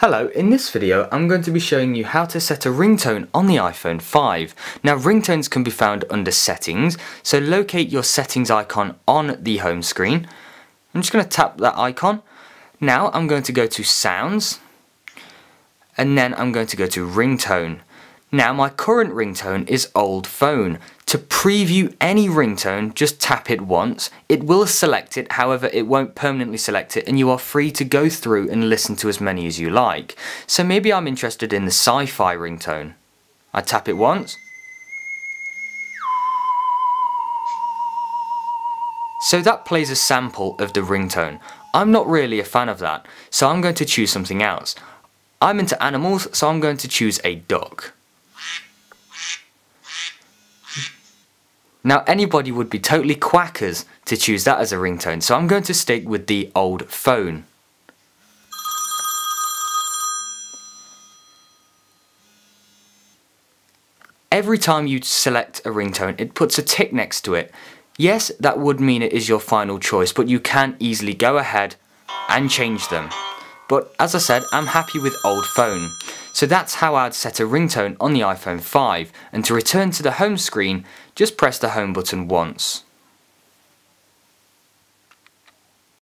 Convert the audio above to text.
Hello, in this video I'm going to be showing you how to set a ringtone on the iPhone 5. Now ringtones can be found under settings, so locate your settings icon on the home screen. I'm just going to tap that icon. Now I'm going to go to sounds, and then I'm going to go to ringtone. Now my current ringtone is old phone. To preview any ringtone, just tap it once. It will select it, however it won't permanently select it and you are free to go through and listen to as many as you like. So maybe I'm interested in the sci-fi ringtone. I tap it once. So that plays a sample of the ringtone. I'm not really a fan of that, so I'm going to choose something else. I'm into animals, so I'm going to choose a duck. Now anybody would be totally quackers to choose that as a ringtone, so I'm going to stick with the old phone. Every time you select a ringtone, it puts a tick next to it. Yes, that would mean it is your final choice, but you can easily go ahead and change them. But as I said, I'm happy with old phone. So that's how I'd set a ringtone on the iPhone 5 and to return to the home screen just press the home button once.